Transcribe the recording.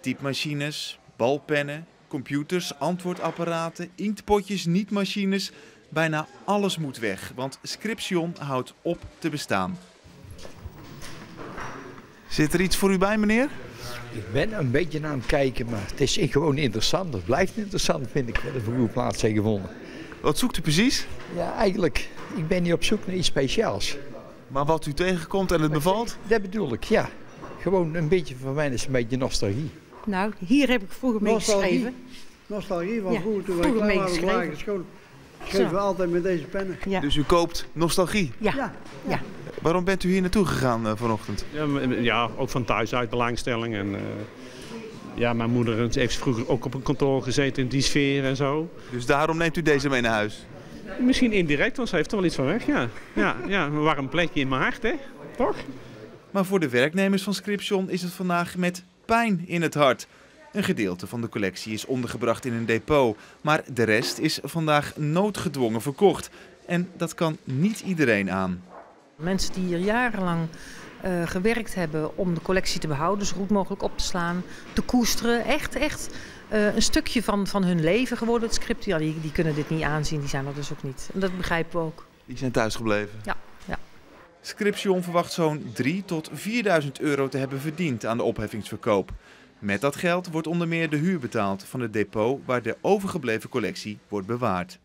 Typemachines, balpennen, computers, antwoordapparaten, inktpotjes, nietmachines. Bijna alles moet weg, want Scription houdt op te bestaan. Zit er iets voor u bij, meneer? Ik ben een beetje aan het kijken, maar het is gewoon interessant. Het blijft interessant, vind ik, wat de vervoerplaats zijn gevonden. Wat zoekt u precies? Ja, eigenlijk, ik ben hier op zoek naar iets speciaals. Maar wat u tegenkomt en het bevalt? Dat bedoel ik, ja. Gewoon een beetje voor mij is een beetje nostalgie. Nou, hier heb ik vroeger mee Nostalgie. geschreven. Nostalgie van Ja, vroeger toen wij waren op school. Schreven we altijd met deze pennen. Ja. Dus u koopt nostalgie. Ja. Ja. ja. Waarom bent u hier naartoe gegaan eh, vanochtend? Ja, ja, ook van thuis uit belangstelling. En, eh, ja, mijn moeder heeft vroeger ook op een kantoor gezeten in die sfeer en zo. Dus daarom neemt u deze mee naar huis. Misschien indirect, want ze heeft er wel iets van weg, ja. Ja, ja een warm plekje in mijn hart, hè? Toch? Maar voor de werknemers van Scription is het vandaag met pijn in het hart. Een gedeelte van de collectie is ondergebracht in een depot, maar de rest is vandaag noodgedwongen verkocht. En dat kan niet iedereen aan. Mensen die hier jarenlang eh, gewerkt hebben om de collectie te behouden, zo goed mogelijk op te slaan, te koesteren. Echt, echt eh, een stukje van, van hun leven geworden, het script. Ja, die, die kunnen dit niet aanzien, die zijn er dus ook niet. En dat begrijpen we ook. Die zijn thuisgebleven. Ja. Scription verwacht zo'n 3 tot 4.000 euro te hebben verdiend aan de opheffingsverkoop. Met dat geld wordt onder meer de huur betaald van het depot waar de overgebleven collectie wordt bewaard.